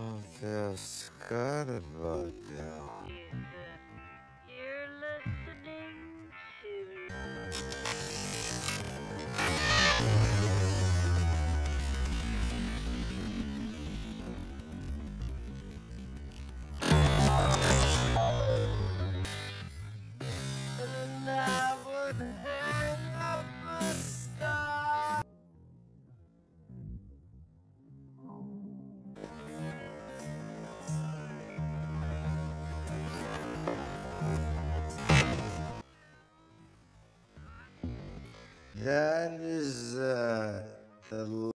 Oh, there's got a bug now. That is uh, the